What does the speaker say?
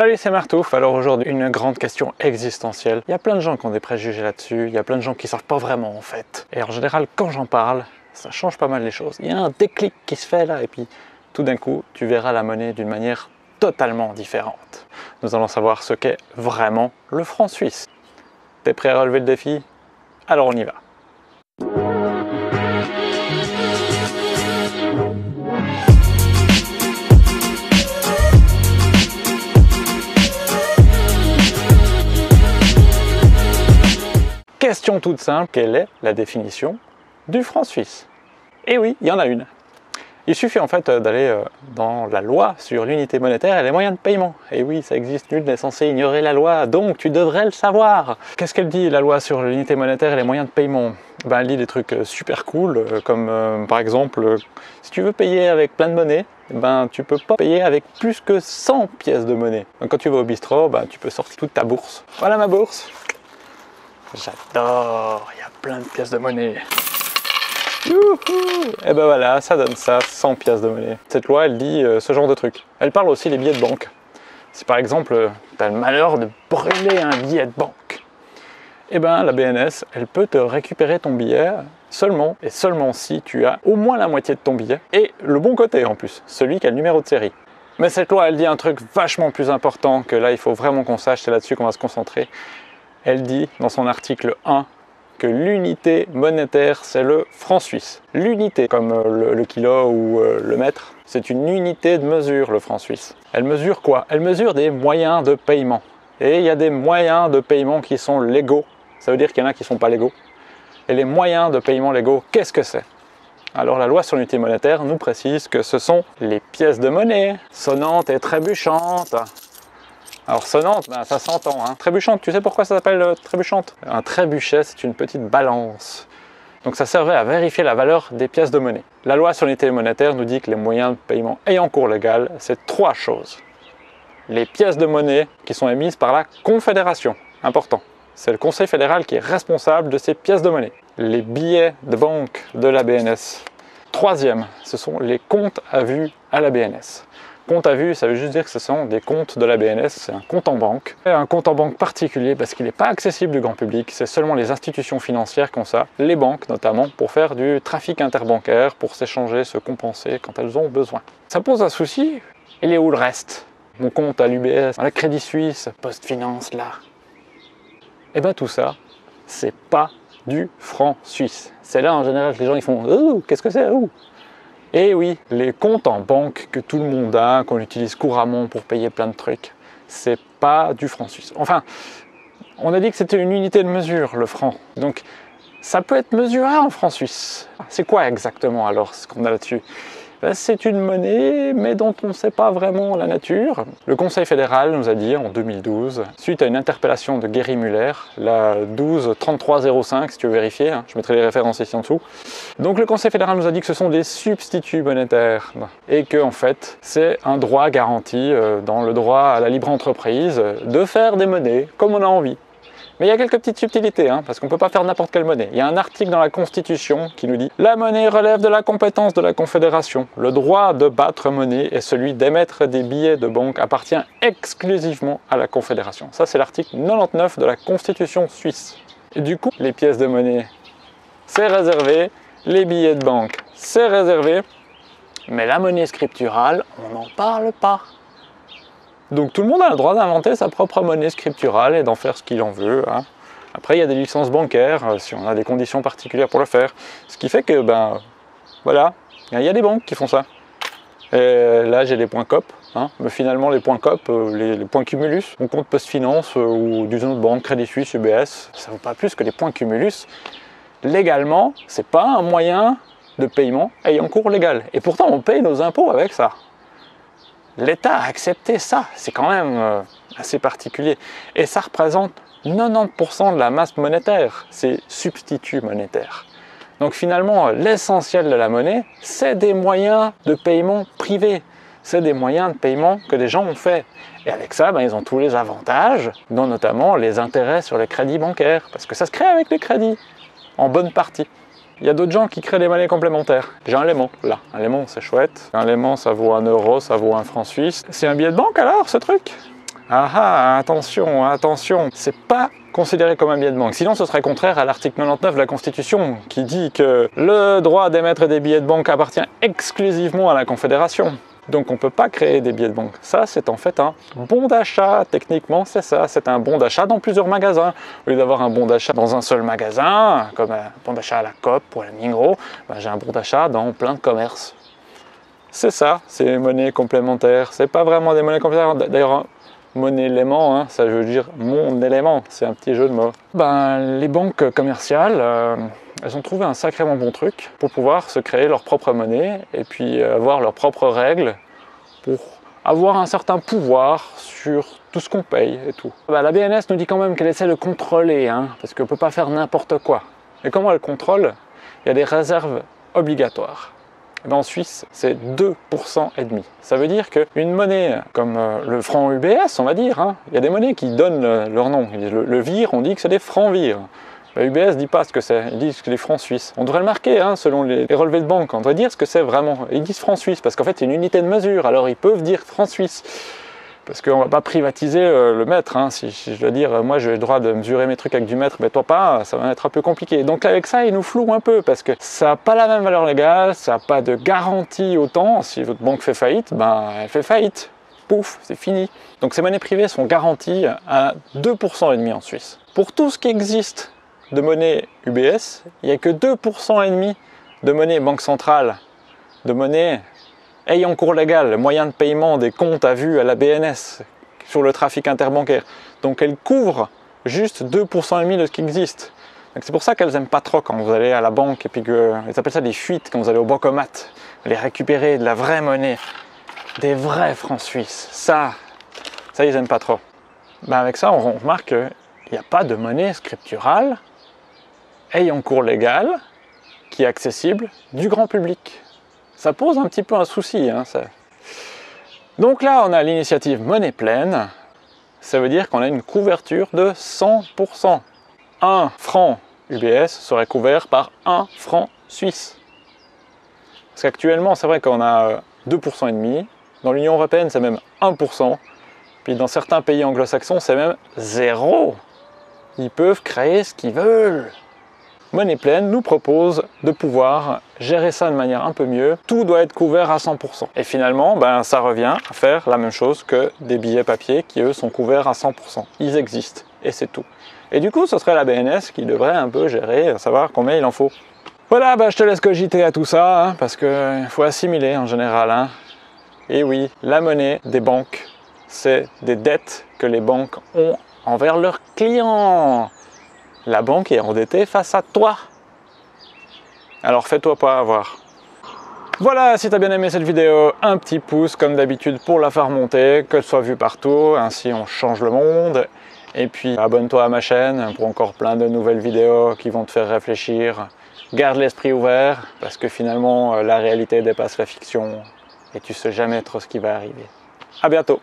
Salut, c'est Martouf. Alors aujourd'hui, une grande question existentielle. Il y a plein de gens qui ont des préjugés là-dessus, il y a plein de gens qui savent pas vraiment en fait. Et en général, quand j'en parle, ça change pas mal les choses. Il y a un déclic qui se fait là, et puis tout d'un coup, tu verras la monnaie d'une manière totalement différente. Nous allons savoir ce qu'est vraiment le franc suisse. T'es prêt à relever le défi? Alors on y va. Question toute simple, quelle est la définition du franc suisse Et oui, il y en a une. Il suffit en fait d'aller euh, dans la loi sur l'unité monétaire et les moyens de paiement. Et oui, ça existe, nul n'est censé ignorer la loi, donc tu devrais le savoir. Qu'est-ce qu'elle dit la loi sur l'unité monétaire et les moyens de paiement? Ben, Elle dit des trucs euh, super cool, euh, comme par exemple, si tu veux payer avec plein de monnaie, ben tu peux pas payer avec plus que 100 pièces de monnaie. Quand tu vas au bistrot, ben, tu peux sortir toute ta bourse. Voilà ma bourse. J'adore, il y a plein de pièces de monnaie. Et ben voilà, ça donne ça, 100 pièces de monnaie. Cette loi, elle dit euh, ce genre de truc. Elle parle aussi des billets de banque. Si par exemple, euh, tu as le malheur de brûler un billet de banque, et ben la BNS, elle peut te récupérer ton billet seulement et seulement si tu as au moins la moitié de ton billet et le bon côté en plus, celui qui a le numéro de série. Mais cette loi, elle dit un truc vachement plus important que là, il faut vraiment qu'on sache, c'est là-dessus qu'on va se concentrer. Elle dit dans son article 1 que l'unité monétaire, c'est le franc suisse. L'unité, comme euh, le, kilo ou euh, le mètre, c'est une unité de mesure, le franc suisse. Elle mesure quoi? Elle mesure des moyens de paiement. Et il y a des moyens de paiement qui sont légaux. Ça veut dire qu'il y en a qui ne sont pas légaux. Et les moyens de paiement légaux, qu'est-ce que c'est? Alors la loi sur l'unité monétaire nous précise que ce sont les pièces de monnaie, sonnantes et trébuchantes, alors sonnante, ben, ça s'entend. Hein. Trébuchante, tu sais pourquoi ça s'appelle euh, trébuchante? Un trébuchet, c'est une petite balance. Donc ça servait à vérifier la valeur des pièces de monnaie. La loi sur l'unité monétaire nous dit que les moyens de paiement ayant cours légal, c'est trois choses. Les pièces de monnaie qui sont émises par la Confédération, important. C'est le Conseil fédéral qui est responsable de ces pièces de monnaie. Les billets de banque de la BNS. Troisième, ce sont les comptes à vue à la BNS. Compte à vue, ça veut juste dire que ce sont des comptes de la BNS, c'est un compte en banque. Un compte en banque particulier parce qu'il n'est pas accessible du grand public, c'est seulement les institutions financières qui ont ça, les banques notamment, pour faire du trafic interbancaire, pour s'échanger, se compenser quand elles ont besoin. Ça pose un souci, il est où le reste? Mon compte à l'UBS, à la Crédit Suisse, Post Finance, là. Et eh bien tout ça, c'est pas du franc suisse. C'est là en général que les gens ils font oh, qu'est-ce que c'est et oui, les comptes en banque que tout le monde a, qu'on utilise couramment pour payer plein de trucs, c'est pas du franc suisse. Enfin, on a dit que c'était une unité de mesure, le franc. Donc, ça peut être mesuré en franc suisse. C'est quoi exactement alors ce qu'on a là-dessus? C'est une monnaie, mais dont on ne sait pas vraiment la nature. Le Conseil fédéral nous a dit en 2012, suite à une interpellation de Gary Muller, la 123305, si tu veux vérifier, hein, je mettrai les références ici en dessous. Donc le Conseil fédéral nous a dit que ce sont des substituts monétaires et que en fait c'est un droit garanti euh, dans le droit à la libre entreprise de faire des monnaies comme on a envie. Mais il y a quelques petites subtilités, hein, parce qu'on ne peut pas faire n'importe quelle monnaie. Il y a un article dans la Constitution qui nous dit La monnaie relève de la compétence de la Confédération. Le droit de battre monnaie et celui d'émettre des billets de banque appartient exclusivement à la Confédération. Ça, c'est l'article 99 de la Constitution suisse. Et du coup, les pièces de monnaie, c'est réservé. Les billets de banque, c'est réservé. Mais la monnaie scripturale, on n'en parle pas. Donc tout le monde a le droit d'inventer sa propre monnaie scripturale et d'en faire ce qu'il en veut. Hein. Après, il y a des licences bancaires, euh, si on a des conditions particulières pour le faire. Ce qui fait que, ben, voilà, il y a des banques qui font ça. Et là, j'ai des points COP. Hein. Mais finalement, les points COP, euh, les, points Cumulus, on compte Post-Finance euh, ou d'une autre banque, Crédit Suisse, UBS, ça ne vaut pas plus que les points Cumulus. Légalement, c'est pas un moyen de paiement ayant cours légal. Et pourtant, on paye nos impôts avec ça l'État a accepté ça. C'est quand même euh, assez particulier. Et ça représente 90% de la masse monétaire, ces substituts monétaires. Donc finalement, l'essentiel de la monnaie, c'est des moyens de paiement privés. C'est des moyens de paiement que des gens ont fait. Et avec ça, ben, ils ont tous les avantages, dont notamment les intérêts sur les crédits bancaires, parce que ça se crée avec les crédits, en bonne partie. Il y a d'autres gens qui créent des monnaies complémentaires. J'ai un léman, là. Un léman, c'est chouette. Un léman, ça vaut un euro, ça vaut un franc suisse. C'est un billet de banque alors, ce truc? Ah ah, attention, attention, c'est pas considéré comme un billet de banque. Sinon, ce serait contraire à l'article 99 de la Constitution qui dit que le droit d'émettre des billets de banque appartient exclusivement à la Confédération. Donc on ne peut pas créer des billets de banque. Ça, c'est en fait un bon d'achat. Techniquement, c'est ça. C'est un bon d'achat dans plusieurs magasins. Au lieu d'avoir un bon d'achat dans un seul magasin, comme un bon d'achat à la COP ou à la Mingro, ben, j'ai un bon d'achat dans plein de commerces. C'est ça, c'est monnaie complémentaire. C'est pas vraiment des monnaies complémentaires. D'ailleurs, monnaie élément, hein, ça veut dire mon élément, c'est un petit jeu de mots. Ben, les banques commerciales, euh, elles ont trouvé un sacrément bon truc pour pouvoir se créer leur propre monnaie et puis euh, avoir leurs propres règles pour avoir un certain pouvoir sur tout ce qu'on paye et tout. Ben, la BNS nous dit quand même qu'elle essaie de contrôler, hein, parce qu'on ne peut pas faire n'importe quoi. Et comment elle contrôle? Il y a des réserves obligatoires. En Suisse, c'est 2% et demi. Ça veut dire qu'une monnaie comme euh, le franc UBS, on va dire, hein, il y a des monnaies qui donnent leur nom. Le, le VIR, on dit que c'est des francs VIR. UBS dit pas ce que c'est, ils disent des francs suisses. On devrait le marquer hein, selon les, relevés de banque, on devrait dire ce que c'est vraiment. Ils disent francs suisses parce qu'en fait c'est une unité de mesure, alors ils peuvent dire francs suisses. Parce qu'on ne va pas privatiser euh, le mètre. Hein. Si, je dois dire, euh, moi j'ai le droit de mesurer mes trucs avec du mètre, mais toi pas, ça va être un peu compliqué. Donc avec ça, il nous floue un peu parce que ça n'a pas la même valeur légale, ça n'a pas de garantie autant. Si votre banque fait faillite, ben elle fait faillite. Pouf, c'est fini. Donc ces monnaies privées sont garanties à 2% et demi en Suisse. Pour tout ce qui existe de monnaie UBS, il n'y a que 2% et demi de monnaie banque centrale, de monnaie ayant cours légal, moyen de paiement des comptes à vue à la BNS sur le trafic interbancaire. Donc elle couvre juste 2,5% de ce qui existe. C'est pour ça qu'elles n'aiment pas trop quand vous allez à la banque et puis que, appellent ça des fuites quand vous allez au bancomat, les récupérer de la vraie monnaie, des vrais francs suisses. Ça, ça ils n'aiment pas trop. Ben avec ça, on remarque qu'il n'y a pas de monnaie scripturale ayant cours légal qui est accessible du grand public ça pose un petit peu un souci. Hein, Donc là, on a l'initiative monnaie pleine. Ça veut dire qu'on a une couverture de 100%. Un franc UBS serait couvert par un franc suisse. Parce qu'actuellement, c'est vrai qu'on a 2% et demi. Dans l'Union européenne, c'est même 1%. Puis dans certains pays anglo-saxons, c'est même zéro. Ils peuvent créer ce qu'ils veulent. Monnaie Pleine nous propose de pouvoir gérer ça de manière un peu mieux. Tout doit être couvert à 100%. Et finalement, ben, ça revient à faire la même chose que des billets papier qui, eux, sont couverts à 100%. Ils existent et c'est tout. Et du coup, ce serait la BNS qui devrait un peu gérer, savoir combien il en faut. Voilà, ben, je te laisse cogiter à tout ça, hein, parce qu'il faut assimiler en général. Hein. Et oui, la monnaie des banques, c'est des dettes que les banques ont envers leurs clients la banque est endettée face à toi. Alors fais-toi pas avoir. Voilà, si tu as bien aimé cette vidéo, un petit pouce comme d'habitude pour la faire monter, que ce soit vu partout, ainsi on change le monde. Et puis abonne-toi à ma chaîne pour encore plein de nouvelles vidéos qui vont te faire réfléchir. Garde l'esprit ouvert parce que finalement la réalité dépasse la fiction et tu sais jamais trop ce qui va arriver. A bientôt